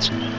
you